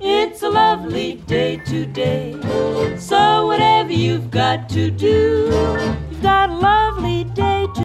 It's a lovely day today. So whatever you've got to do,